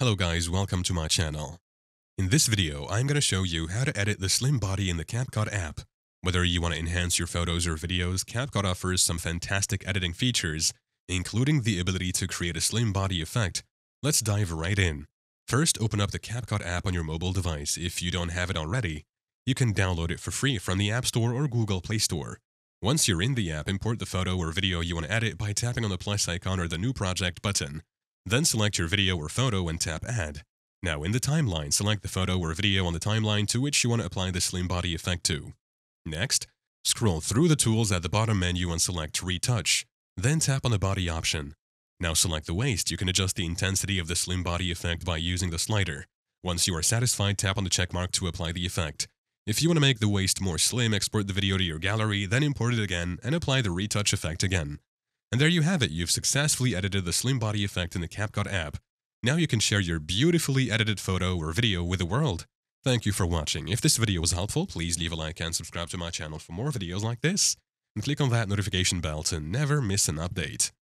Hello guys, welcome to my channel. In this video, I'm going to show you how to edit the slim body in the CapCut app. Whether you want to enhance your photos or videos, CapCut offers some fantastic editing features, including the ability to create a slim body effect. Let's dive right in. First, open up the CapCut app on your mobile device if you don't have it already. You can download it for free from the App Store or Google Play Store. Once you're in the app, import the photo or video you want to edit by tapping on the plus icon or the New Project button. Then select your video or photo and tap Add. Now in the timeline, select the photo or video on the timeline to which you want to apply the slim body effect to. Next, scroll through the tools at the bottom menu and select Retouch. Then tap on the body option. Now select the waist. You can adjust the intensity of the slim body effect by using the slider. Once you are satisfied, tap on the checkmark to apply the effect. If you want to make the waist more slim, export the video to your gallery, then import it again and apply the retouch effect again. And there you have it, you've successfully edited the slim body effect in the CapCut app. Now you can share your beautifully edited photo or video with the world. Thank you for watching. If this video was helpful, please leave a like and subscribe to my channel for more videos like this. And click on that notification bell to never miss an update.